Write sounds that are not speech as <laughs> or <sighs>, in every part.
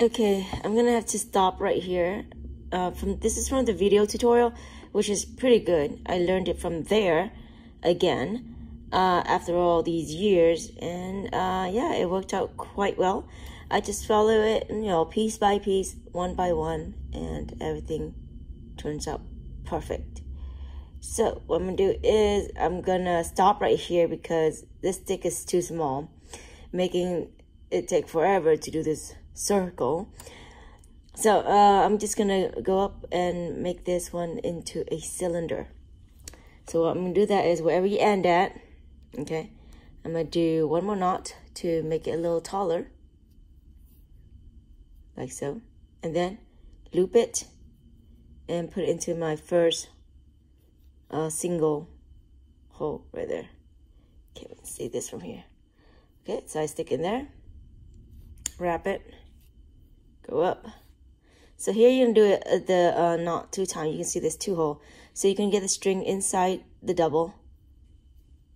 Okay, I'm gonna have to stop right here. Uh, from This is from the video tutorial, which is pretty good. I learned it from there again uh, after all these years. And uh, yeah, it worked out quite well. I just follow it, you know, piece by piece, one by one, and everything turns out perfect. So what I'm gonna do is I'm gonna stop right here because this stick is too small, making it take forever to do this circle. So uh, I'm just gonna go up and make this one into a cylinder. So what I'm gonna do that is wherever you end at, okay, I'm gonna do one more knot to make it a little taller, like so. And then loop it and put it into my first uh, single hole right there. Can't see this from here. Okay, so I stick in there, wrap it, go up. So here you're gonna do it uh, the uh, knot two times. You can see this two hole. So you can get the string inside the double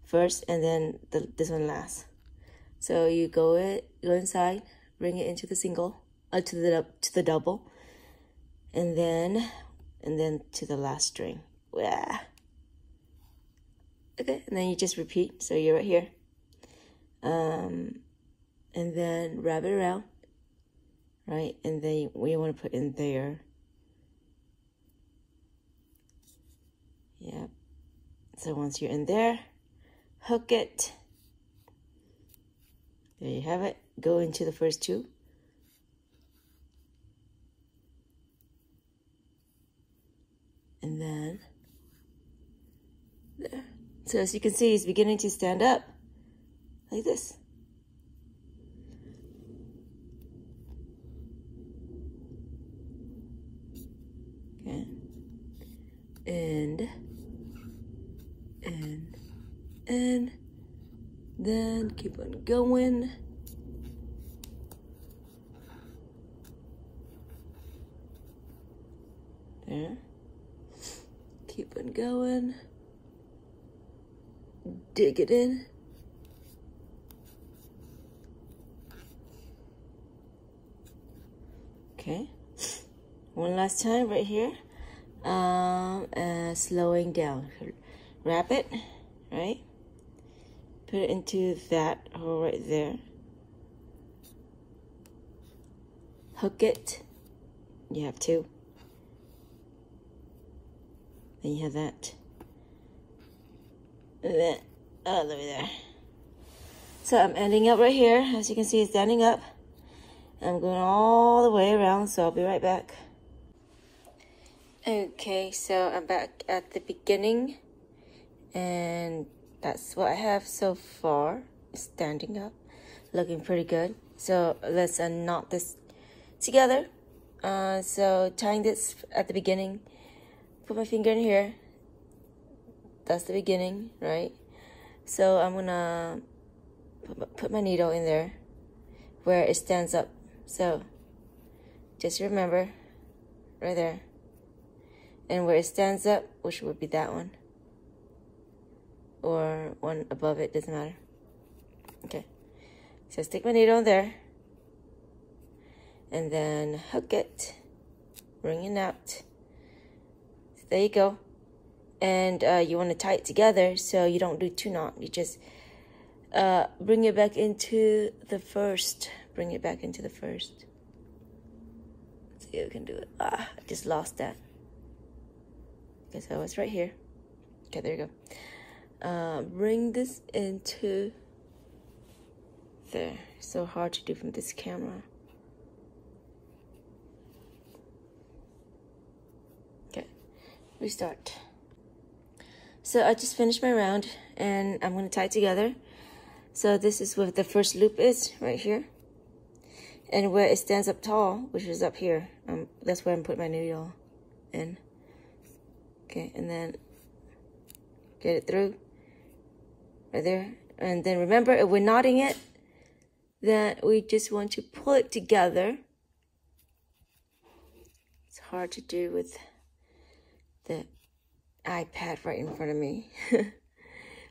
first, and then the, this one last. So you go it go inside, bring it into the single, uh, to the to the double, and then and then to the last string. Yeah. Okay, and then you just repeat. So you're right here. Um, and then wrap it around, right? And then we want to put in there. Yep. So once you're in there, hook it. There you have it. Go into the first two. And then there. So as you can see, it's beginning to stand up like this. Okay. And, and, and, then keep on going. There. Keep on going dig it in. Okay, one last time right here. Um, uh, slowing down. Wrap it, right? Put it into that hole right there. Hook it. You have two. Then you have that then all the way there. So I'm ending up right here. As you can see, it's standing up. I'm going all the way around, so I'll be right back. Okay, so I'm back at the beginning. And that's what I have so far. Standing up. Looking pretty good. So let's uh, knot this together. Uh, so tying this at the beginning. Put my finger in here that's the beginning, right? So I'm gonna put my needle in there where it stands up. So just remember right there. And where it stands up, which would be that one. Or one above it, doesn't matter. Okay. So stick my needle in there. And then hook it. Bring it out. So there you go and uh, you want to tie it together so you don't do two knot. You just uh, bring it back into the first. Bring it back into the first. Let's see if we can do it. Ah, I just lost that. Okay, so it's right here. Okay, there you go. Uh, bring this into there. So hard to do from this camera. Okay, restart. So I just finished my round and I'm going to tie it together. So this is where the first loop is, right here. And where it stands up tall, which is up here, um, that's where I'm putting my needle in. Okay, and then get it through right there. And then remember, if we're knotting it, then we just want to pull it together. It's hard to do with the iPad right in front of me. <laughs>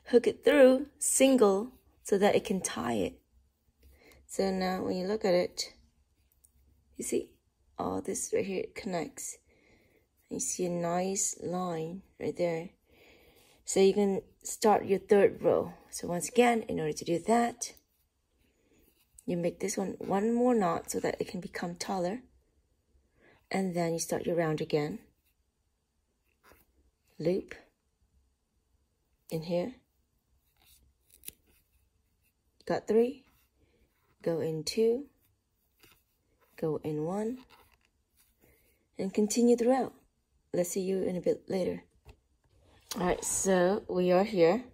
Hook it through single so that it can tie it. So now when you look at it, You see? All this right here connects. You see a nice line right there. So you can start your third row. So once again, in order to do that, you make this one one more knot so that it can become taller. And then you start your round again. Loop in here. Got three. Go in two. Go in one. And continue throughout. Let's see you in a bit later. All right, so we are here.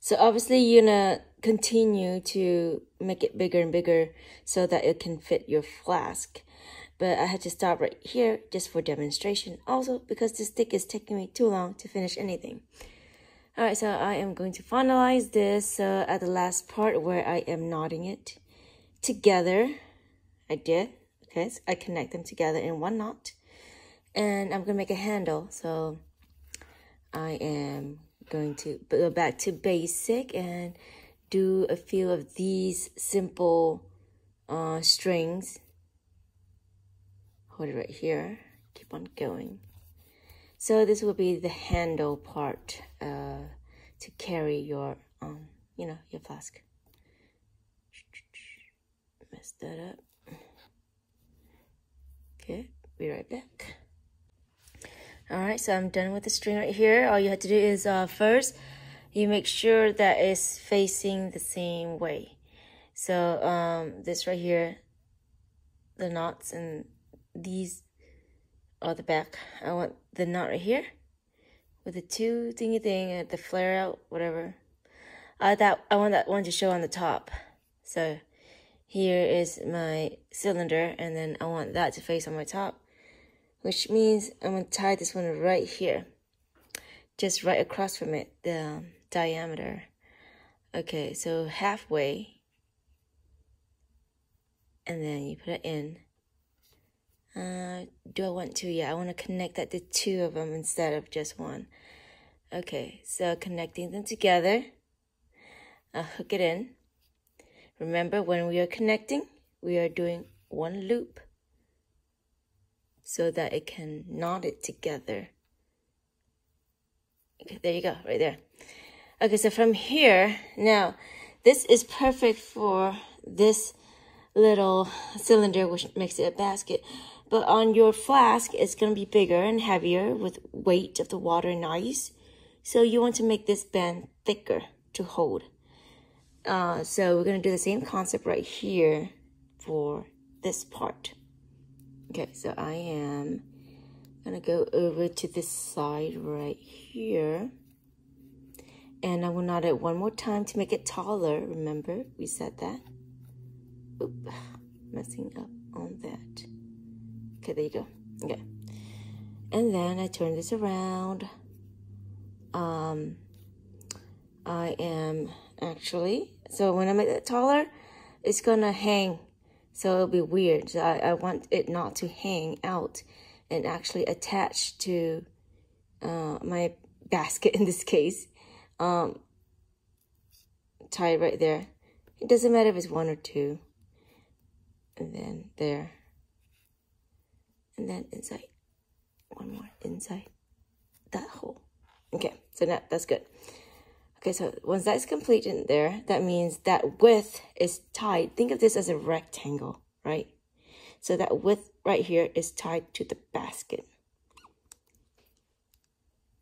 So obviously you're gonna continue to make it bigger and bigger so that it can fit your flask. But I had to stop right here just for demonstration. Also because the stick is taking me too long to finish anything. Alright, so I am going to finalize this uh, at the last part where I am knotting it together. I did. Okay, so I connect them together in one knot. And I'm going to make a handle. So I am going to go back to basic and do a few of these simple uh, strings. Hold it right here. Keep on going. So this will be the handle part uh, to carry your, um, you know, your flask. Mess that up. Okay, be right back. All right, so I'm done with the string right here. All you have to do is uh, first you make sure that it's facing the same way. So um, this right here, the knots and these are the back. I want the knot right here with the two thingy thing and the flare out, whatever. I that I want that one to show on the top. So here is my cylinder and then I want that to face on my top, which means I'm going to tie this one right here, just right across from it, the diameter. Okay, so halfway, and then you put it in. Uh, do I want to? Yeah, I want to connect that to two of them instead of just one. Okay, so connecting them together. I'll hook it in. Remember, when we are connecting, we are doing one loop so that it can knot it together. Okay, there you go, right there. Okay, so from here, now, this is perfect for this little cylinder, which makes it a basket. But on your flask, it's going to be bigger and heavier with weight of the water and ice. So you want to make this band thicker to hold. Uh, so we're going to do the same concept right here for this part. Okay, so I am going to go over to this side right here. And I will knot it one more time to make it taller. Remember, we said that. Oop, <sighs> messing up on that. Okay, there you go. Okay. And then I turn this around. Um, I am actually, so when I make it taller, it's gonna hang. So it'll be weird. So I, I want it not to hang out and actually attach to uh, my basket <laughs> in this case um, tie it right there. It doesn't matter if it's one or two. And then there. And then inside. One more inside that hole. Okay, so now that's good. Okay, so once that's complete in there, that means that width is tied. Think of this as a rectangle, right? So that width right here is tied to the basket.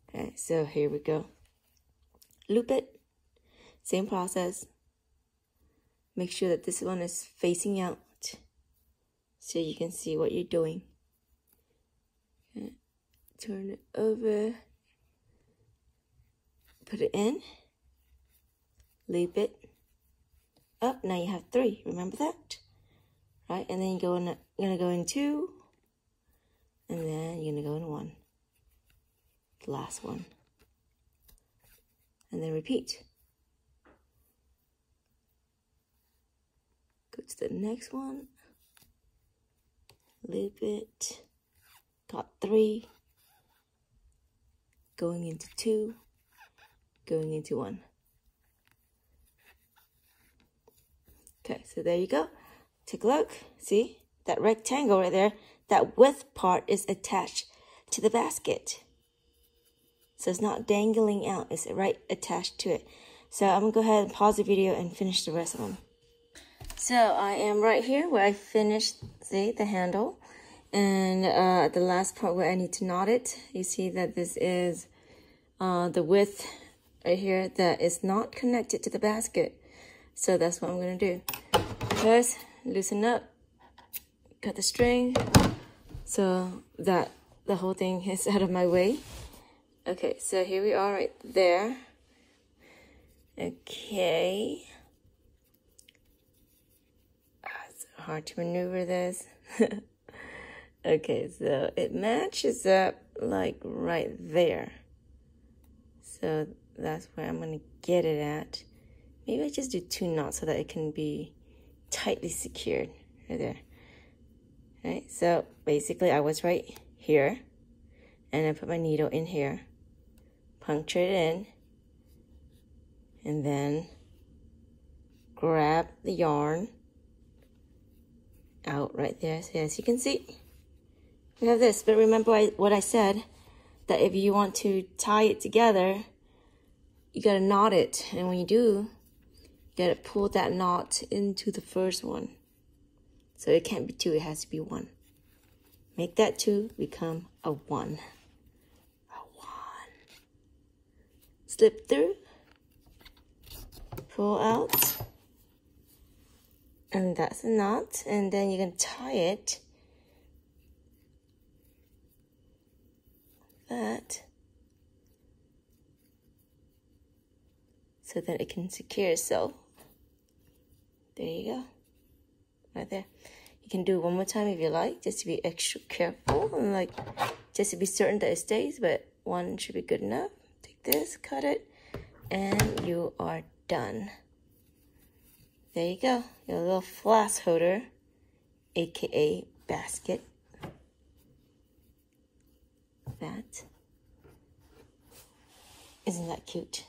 Okay, so here we go loop it same process make sure that this one is facing out so you can see what you're doing okay. turn it over put it in loop it up. Now you have three. Remember that? Right? And then you go in you're gonna go in two and then you're gonna go in one. The last one. And then repeat. Go to the next one, loop it, got three, going into two, going into one. Okay, so there you go. Take a look. See that rectangle right there? That width part is attached to the basket. So it's not dangling out. It's right attached to it. So I'm to go ahead and pause the video and finish the rest of them. So I am right here where I finished, see, the handle. And uh, the last part where I need to knot it, you see that this is uh, the width right here that is not connected to the basket. So that's what I'm to do. First, loosen up, cut the string so that the whole thing <laughs> is out of my way. Okay, so here we are right there. Okay. Ah, it's hard to maneuver this. <laughs> okay, so it matches up like right there. So that's where I'm to get it at. Maybe I just do two knots so that it can be tightly secured right there. Right, so basically I was right here and I put my needle in here, puncture it in, and then grab the yarn out right there. So as you can see, we have this. But remember what I said, that if you want to tie it together, you gotta knot it. And when you do, gotta pull that knot into the first one. So it can't be two, it has to be one. Make that two become a one. A one. Slip through, pull out, and that's a knot. And then you can tie it that so that it can secure itself. There you go right there. You can do it one more time if you like, just to be extra careful and like just to be certain that it stays, but one should be good enough. Take this, cut it, and you are done. There you go, your little flask holder, aka basket. That isn't that cute?